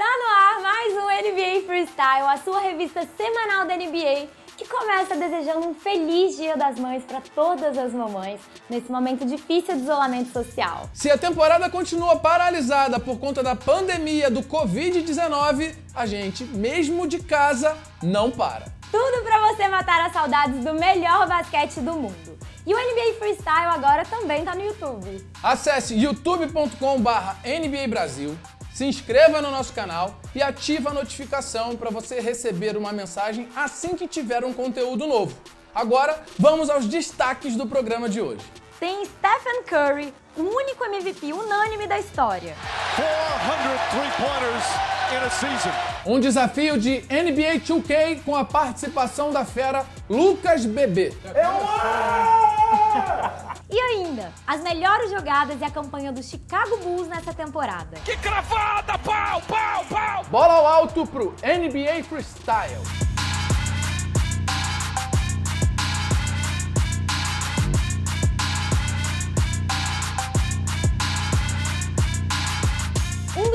Tá no ar mais um NBA Freestyle, a sua revista semanal da NBA, que começa desejando um feliz Dia das Mães para todas as mamães nesse momento difícil de isolamento social. Se a temporada continua paralisada por conta da pandemia do Covid-19, a gente, mesmo de casa, não para. Tudo para você matar as saudades do melhor basquete do mundo. E o NBA Freestyle agora também tá no YouTube. Acesse youtube.com/nba Brasil se inscreva no nosso canal e ative a notificação para você receber uma mensagem assim que tiver um conteúdo novo. Agora, vamos aos destaques do programa de hoje. Tem Stephen Curry, o único MVP unânime da história. 400 Um desafio de NBA 2K com a participação da fera Lucas Bebê. É e ainda, as melhores jogadas e a campanha do Chicago Bulls nessa temporada. Que cravada! Pau, pau, pau! Bola ao alto pro NBA Freestyle.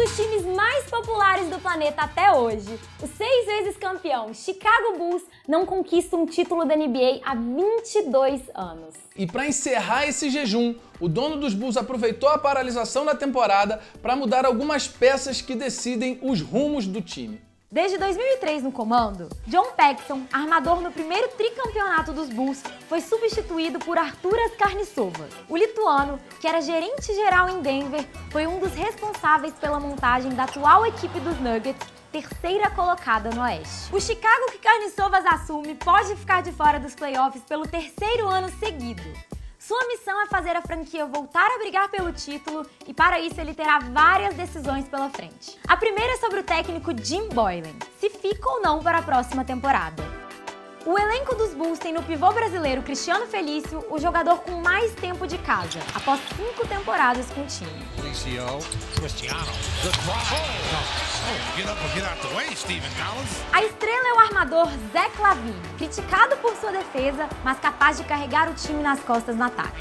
Dos times mais populares do planeta até hoje, o seis vezes campeão Chicago Bulls não conquista um título da NBA há 22 anos. E para encerrar esse jejum, o dono dos Bulls aproveitou a paralisação da temporada para mudar algumas peças que decidem os rumos do time. Desde 2003 no comando, John Paxson, armador no primeiro tricampeonato dos Bulls, foi substituído por Arturas Karnisovas. O lituano, que era gerente geral em Denver, foi um dos responsáveis pela montagem da atual equipe dos Nuggets, terceira colocada no Oeste. O Chicago que Karnisovas assume pode ficar de fora dos playoffs pelo terceiro ano seguido. Sua missão é fazer a franquia voltar a brigar pelo título e para isso ele terá várias decisões pela frente. A primeira é sobre o técnico Jim Boylan, se fica ou não para a próxima temporada. O elenco dos Bulls tem no pivô brasileiro Cristiano Felício o jogador com mais tempo de casa, após cinco temporadas com o time. Cristiano, a estrela é o armador Zé Clavin, criticado por sua defesa, mas capaz de carregar o time nas costas no ataque.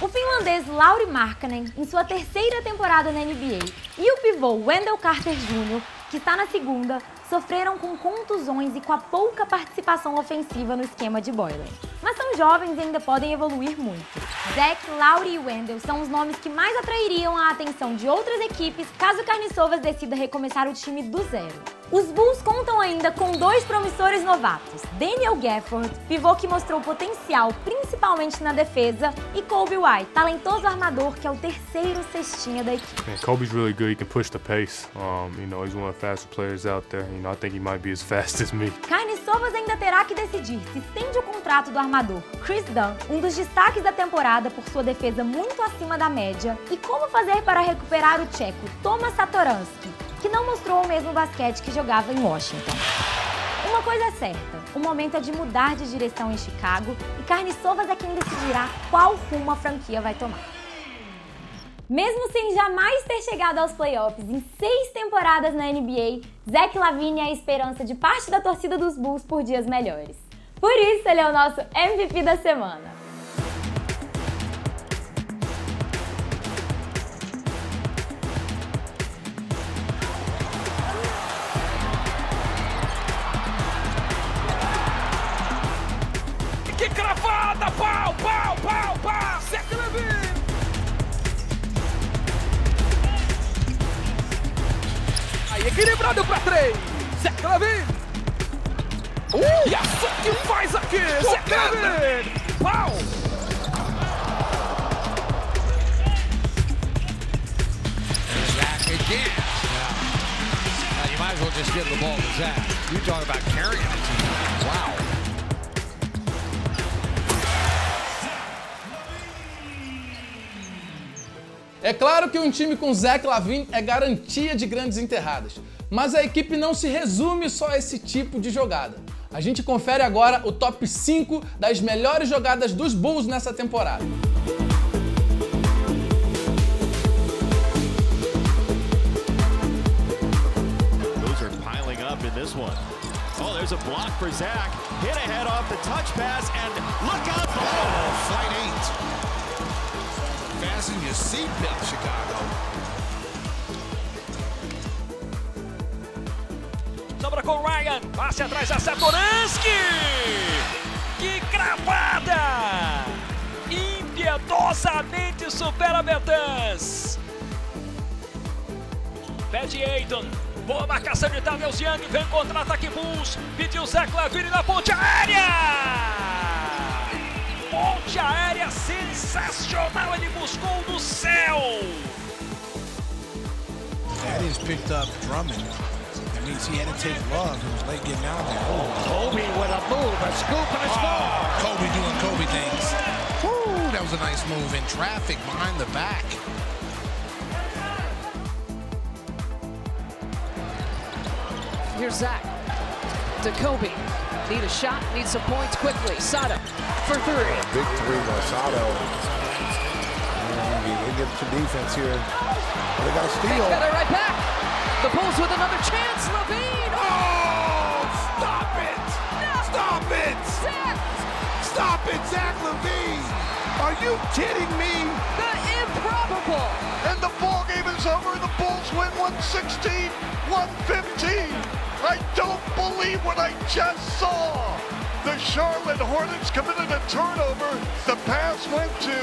O finlandês Lauri Markkanen, em sua terceira temporada na NBA, e o pivô Wendell Carter Jr., que está na segunda, sofreram com contusões e com a pouca participação ofensiva no esquema de Boylan. Mas são jovens e ainda podem evoluir muito. Zach, Lauri e Wendell são os nomes que mais atrairiam a atenção de outras equipes caso Carniçovas decida recomeçar o time do zero. Os Bulls contam ainda com dois promissores novatos, Daniel Gafford, pivô que mostrou potencial principalmente na defesa, e Kobe White, talentoso armador que é o terceiro cestinha da equipe. Man, Kobe's really good. He can push the pace. Um, you know, he's one of the fastest players out there. You know, I think he might be as fast as me. Carne Sovas ainda terá que decidir se estende o contrato do armador Chris Dunn, um dos destaques da temporada por sua defesa muito acima da média, e como fazer para recuperar o tcheco Tomas Satoransky, que não mostrou o mesmo basquete que jogava em Washington. Uma coisa é certa, o momento é de mudar de direção em Chicago e Carniçovas é quem decidirá qual rumo a franquia vai tomar. Mesmo sem jamais ter chegado aos playoffs em seis temporadas na NBA, Zach Lavine é a esperança de parte da torcida dos Bulls por dias melhores. Por isso, ele é o nosso MVP da semana. Equilibrado para três. Zé Clavin. Uh, e a que faz aqui. Zé Clavin. Pau. Again. Yeah. you might as well just give the ball to Zach. You talk about carrying it. Wow. É claro que um time com Zach Lavine é garantia de grandes enterradas, mas a equipe não se resume só a esse tipo de jogada. A gente confere agora o top 5 das melhores jogadas dos Bulls nessa temporada. Oh, there's a block for Zach. Hit ahead off the touch pass, and look out below. Oh, flight eight. Fasten your seatbelt, Chicago. Sobra com Ryan. Passe atrás a Satoransky. Que cravada! Impiedosamente supera Betans. Pede Aiton. Boa marcação de Daniel Young. Vem contra-ataque Bulls. Pediu Zé Clavini na ponte aérea. Ponte aérea sensacional. Ele buscou no céu. That is picked up Drummond. That means he had to take love. He was late getting out there. Oh, Kobe with a move, a scoop, and a ah, score. Kobe doing Kobe things. Woo, that was a nice move in traffic behind the back. Here's Zach. To Kobe. Need a shot, need some points quickly. Sato for three. Big three by Sato. And they get to defense here. They got a steal. Got it right back. The Bulls with another chance. Levine. Oh, stop it! Stop it! Zach. Stop it, Zach Levine! Are you kidding me? The improbable. And the ball game is over. The Bulls win 116, 115. I don't believe what I just saw. The Charlotte Hornets committed a turnover. The pass went to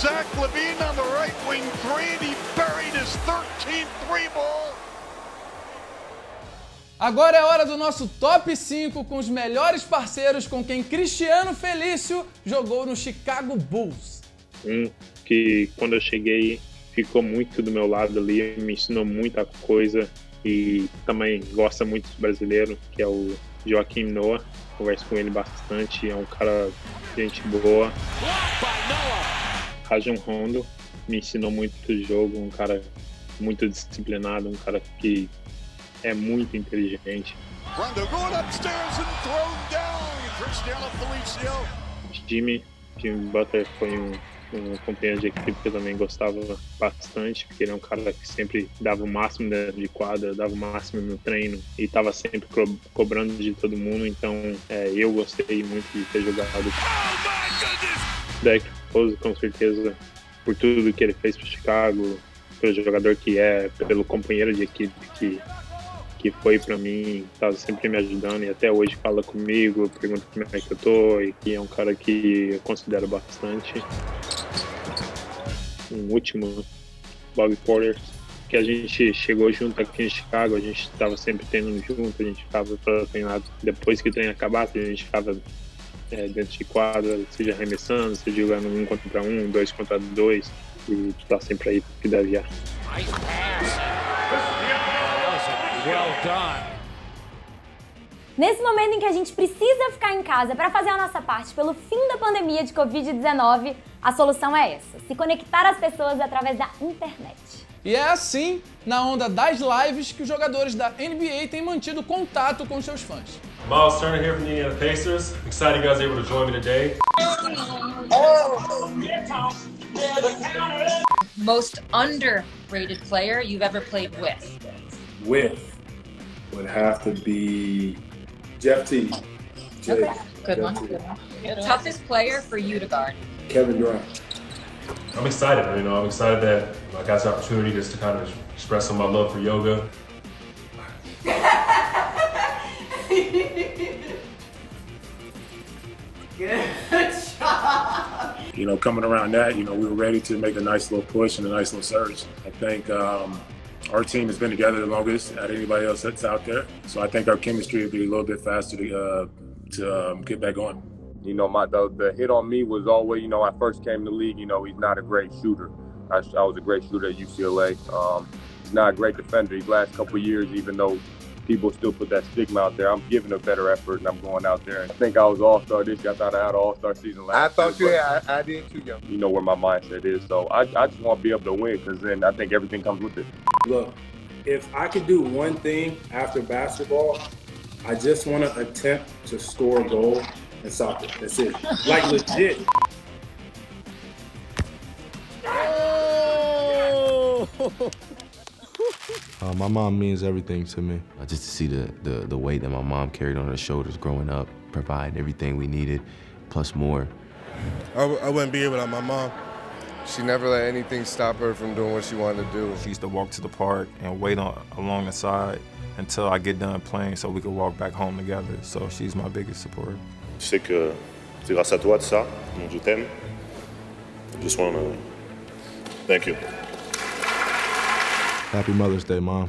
Zach Levine on the right wing three, and he buried his 13th three ball. Agora é hora do nosso top 5 com os melhores parceiros com quem Cristiano Felício jogou no Chicago Bulls. Um que quando eu cheguei ficou muito do meu lado ali, me ensinou muita coisa e também gosta muito do brasileiro, que é o Joaquim Noah. Converso com ele bastante, é um cara gente boa. Rajon Rondo me ensinou muito do jogo, um cara muito disciplinado, um cara que é muito inteligente. Jimmy, Jimmy Butler foi um, um companheiro de equipe que eu também gostava bastante, porque ele é um cara que sempre dava o máximo dentro de quadra, dava o máximo no treino e estava sempre co cobrando de todo mundo, então é, eu gostei muito de ter jogado. Derek Rose, com certeza, por tudo que ele fez para Chicago, pelo jogador que é, pelo companheiro de equipe que que foi para mim, tá sempre me ajudando e até hoje fala comigo, pergunta como é que eu tô e que é um cara que eu considero bastante. Um último, Bob Porter, que a gente chegou junto aqui em Chicago, a gente estava sempre treinando junto, a gente ficava para depois que o treino acabasse, a gente ficava é, dentro de quadra, seja arremessando, seja jogando um contra um, dois contra dois, e tá sempre aí que devia. Nice. Well done. Nesse momento em que a gente precisa ficar em casa para fazer a nossa parte pelo fim da pandemia de Covid-19, a solução é essa: se conectar às pessoas através da internet. E é assim, na onda das lives, que os jogadores da NBA têm mantido contato com seus fãs. Miles Turner here from the Indiana Pacers. Excited you guys are able to join me today. Most underrated player you've ever played with? With would have to be Jeff T. Jay. Okay, good Jeff one. T. Good one. Toughest player for you to guard? Kevin Durant. I'm excited. You know, I'm excited that I got the opportunity just to kind of express some of my love for yoga. Good job. You know, coming around that, you know, we were ready to make a nice little push and a nice little surge. I think um, our team has been together the longest at anybody else that's out there. So I think our chemistry will be a little bit faster to, uh, to um, get back on. You know, my the, the hit on me was always, you know, I first came to the league, you know, he's not a great shooter. I, I was a great shooter at UCLA. Um, he's not a great defender. These last couple years, even though people still put that stigma out there, I'm giving a better effort and I'm going out there. And I think I was All Star this year. I thought I had an All Star season last year. I thought you had. I, I did too, young. You know where my mindset is, so I, I just want to be able to win because then I think everything comes with it. Look, if I could do one thing after basketball, I just want to attempt to score a goal in soccer. That's it. Like legit. Uh, my mom means everything to me. Uh, just to see the, the, the weight that my mom carried on her shoulders growing up, provide everything we needed, plus more. I w- I wouldn't be here without my mom. She never let anything stop her from doing what she wanted to do. She used to walk to the park and wait on, along the side until I get done playing so we could walk back home together. So she's my biggest supporter. Tu sais que c'est grâce à toi de ça, donc je t'aime. Just want to thank you. Happy Mother's Day, Mom.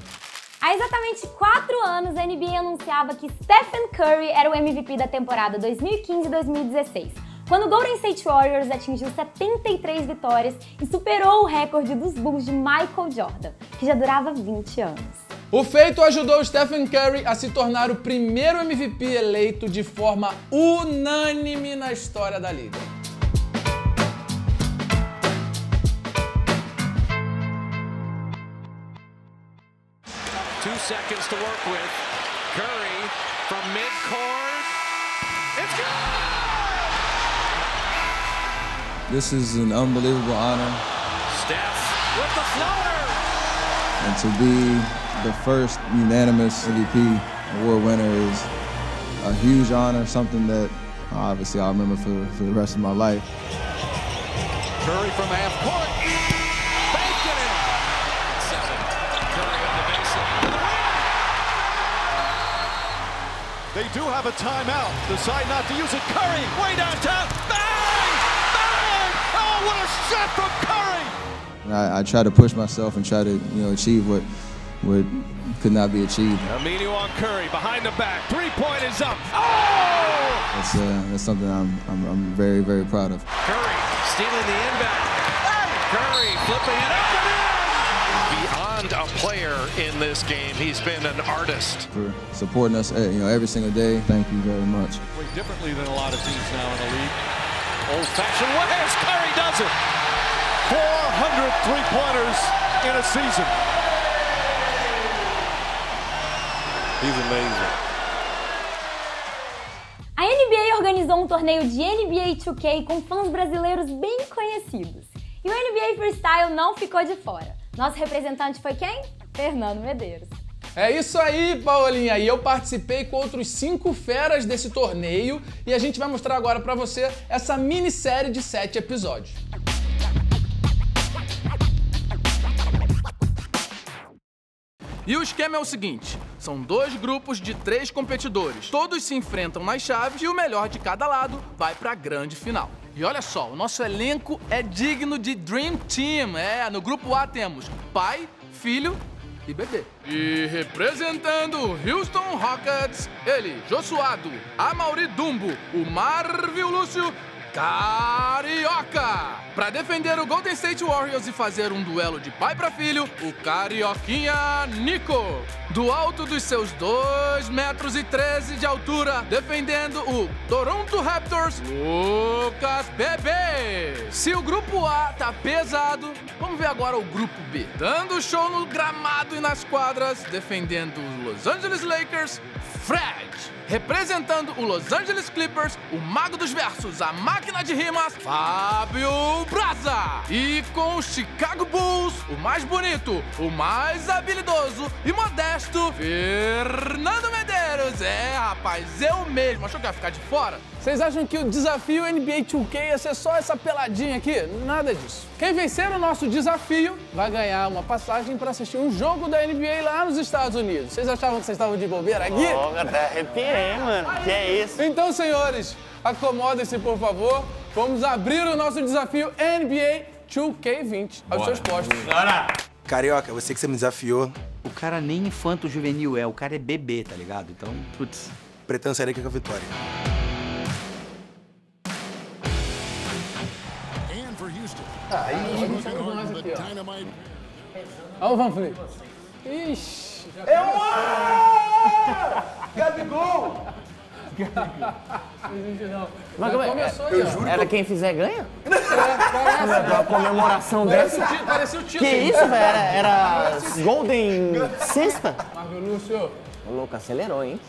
Há exatamente quatro anos, a NBA anunciava que Stephen Curry era o MVP da temporada 2015-2016, quando o Golden State Warriors atingiu 73 vitórias e superou o recorde dos Bulls de Michael Jordan, que já durava 20 anos. O feito ajudou Stephen Curry a se tornar o primeiro MVP eleito de forma unânime na história da liga. Two seconds to work with. Curry from midcourt. It's good! This is an unbelievable honor. Steph with the floater. And to be the first unanimous MVP award winner is a huge honor, something that obviously I'll remember for, for the rest of my life. Curry from half court. They do have a timeout. Decide not to use it. Curry way downtown. Bang! Bang! Oh, what a shot from Curry! I, I try to push myself and try to you know achieve what what could not be achieved. Aminu on Curry behind the back. Three point is up. Oh! That's uh, that's something I'm, I'm I'm very very proud of. Curry stealing the inbound. Curry flipping it up and in. Beyond a player in this game, he's been an artist. For supporting us, eh, you know, every single day. Thank you very much. Way differently than a lot of teams now in the league. Old-fashioned ways, Curry does it. 400 three-pointers in a season. He's amazing. A NBA organizou um torneio de NBA 2K com fãs brasileiros bem conhecidos. E o NBA Freestyle não ficou de fora. Nosso representante foi quem? Fernando Medeiros. É isso aí, Paulinha. E eu participei com outros cinco feras desse torneio e a gente vai mostrar agora pra você essa minissérie de sete episódios. E o esquema é o seguinte: são dois grupos de três competidores. Todos se enfrentam nas chaves e o melhor de cada lado vai para a grande final. E olha só, o nosso elenco é digno de Dream Team. É, no grupo A temos pai, filho e bebê. E representando Houston Rockets, ele, Josuado, Amauri Dumbo, o Marvio Lúcio Carioca! Para defender o Golden State Warriors e fazer um duelo de pai para filho, o Carioquinha Nico. Do alto dos seus 2 metros e 13 de altura, defendendo o Toronto Raptors, Lucas Bebê. Se o grupo A tá pesado, vamos ver agora o grupo B. Dando show no gramado e nas quadras, defendendo os Los Angeles Lakers, Fred. Representando o Los Angeles Clippers, o mago dos versos, a máquina de rimas, Fábio Braza. E com o Chicago Bulls, o mais bonito, o mais habilidoso e modesto, Fernando Medeiros. É, rapaz, eu mesmo. Achou que ia ficar de fora? Vocês acham que o desafio NBA 2K ia ser só essa peladinha aqui? Nada disso. Quem vencer o nosso desafio vai ganhar uma passagem para assistir um jogo da NBA lá nos Estados Unidos. Vocês achavam que vocês estavam de bobeira aqui? Oh, até arrepiei, mano. Que é isso? Então, senhores, acomodem-se, por favor. Vamos abrir o nosso desafio NBA 2K20 aos seus postos. Bora! Carioca, você que você me desafiou. O cara nem infanto juvenil é, o cara é bebê, tá ligado? Então, putz. Pretendo sair aqui com a vitória. Aí, nós aqui, ó. Olha o Van Fleet. Ixi. É uma! Gabigol! Mas como é? começou Eu juro Era quem fizer ganha? Parece. Uma comemoração dessa? Parecia o título. Que isso, velho? Era, era Golden Sexta? Marco Lúcio. O louco acelerou, hein?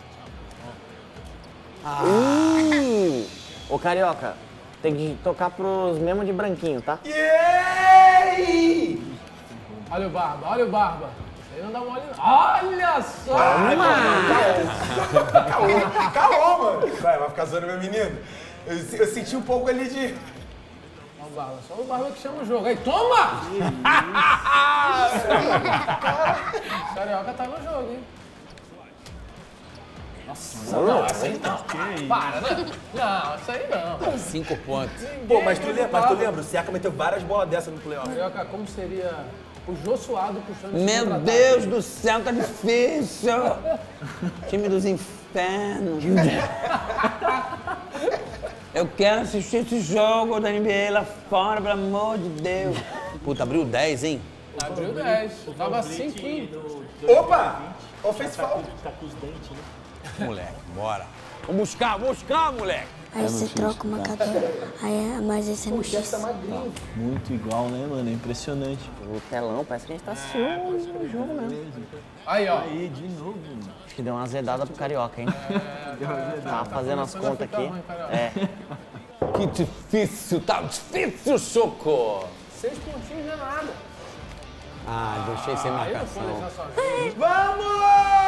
Uh! Ô, Carioca, tem que tocar pros mesmos de branquinho, tá? Olha o Barba, olha o Barba. Aí não dá mole não. Olha só! Calma, calma, mano. Vai, vai ficar zoando meu menino. Eu, eu senti um pouco ali de. Ó o Barba, só o Barba que chama o jogo. Aí, toma! Carioca tá no jogo, hein? Nossa, não, essa aí não. Para, né? Não, essa aí não. Cinco pontos. Pô, mas tu lembra, mas tu lembra? O Siaka meteu várias bolas dessas no playoff. Carioca, como seria o Jô Suado puxando esse Meu? Deus do céu, tá difícil. Time dos infernos. Eu quero assistir esse jogo da NBA lá fora, pelo amor de Deus. Puta, abriu 10, hein? Abriu 10. Tava 5 Opa! Offense foul. Tá com os dentes, né? Moleque, bora. Vamos buscar, vamos buscar, moleque. Aí você troca uma cadeira. Aí é, mas esse é no X. Muito igual, né, mano? É impressionante. O telão, parece que a gente tá assistindo o jogo mesmo. Aí, ó. Aí, de novo. Acho que deu uma azedada pro Carioca, hein? Tava fazendo as Começando a contas ficar aqui. ruim, Carioca. É. Que difícil, tá difícil, Choco. Seis pontinhos não é nada. Ah, deixei sem pode marcação. Vamos!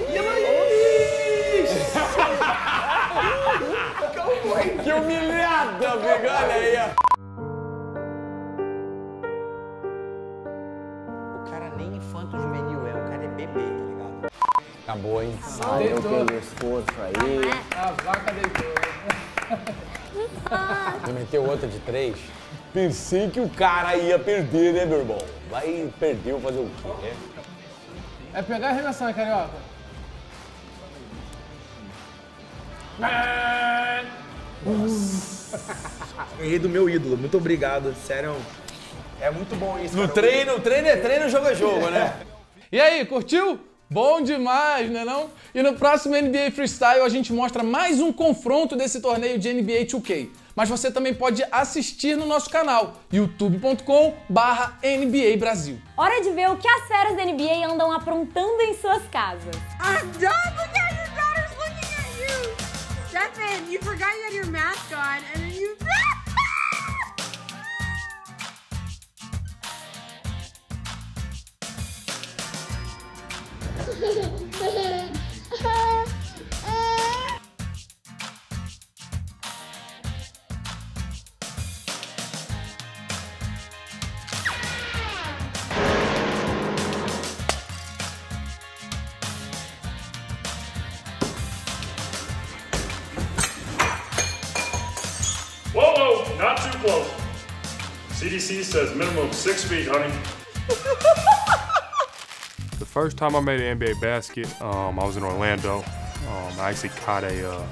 E? Que humilhada, Vega, olha aí, ó. O cara nem infanto juvenil é, o cara é bebê, tá ligado? Acabou, hein? Saiu pelo esforço aí. A vaca deitou. Ele meteu outra de três. Pensei que o cara ia perder, né, meu irmão? Vai, perdeu, fazer o quê, né? É pegar a arremessão, hein, Carioca? Ganhei do meu ídolo. Muito obrigado. Sério. É muito bom isso. No cara. treino, treino é treino, jogo é jogo, né? E aí, curtiu? Bom demais, né não? E no próximo NBA Freestyle a gente mostra mais um confronto desse torneio de NBA 2K. Mas você também pode assistir no nosso canal, youtube.com barra NBA Brasil. Hora de ver o que as feras da NBA andam aprontando em suas casas. I'm done. Stefan, you forgot you had your mask on, and then you. CDC says minimum of six feet, honey. The first time I made an NBA basket, um, I was in Orlando. Um, I actually caught a uh,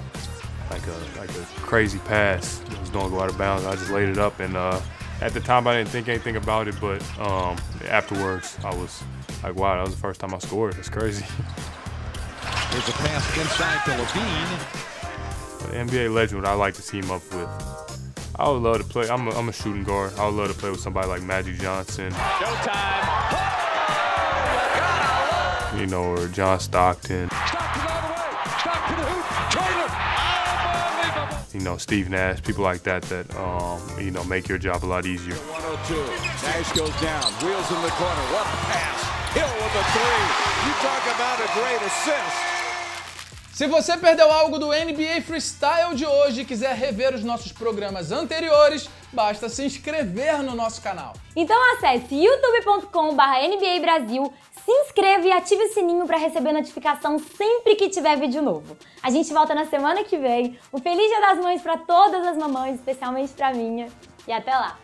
like a like a crazy pass. It was going to go out of bounds. I just laid it up, and uh, at the time I didn't think anything about it, but um, afterwards I was like, wow, that was the first time I scored. That's crazy. There's a pass inside to Levine. An NBA legend, what I like to team up with. I would love to play. I'm a, I'm a shooting guard. I would love to play with somebody like Magic Johnson. You know, or John Stockton. You know, Steve Nash, people like that that um, you know make your job a lot easier. 102. Nash goes down. Wheels in the corner. What a pass. Hill with a three. You talk about a great assist. Se você perdeu algo do NBA Freestyle de hoje e quiser rever os nossos programas anteriores, basta se inscrever no nosso canal. Então acesse youtube.com/nba Brasil, se inscreva e ative o sininho para receber notificação sempre que tiver vídeo novo. A gente volta na semana que vem. Um feliz Dia das Mães para todas as mamães, especialmente para minha, e até lá.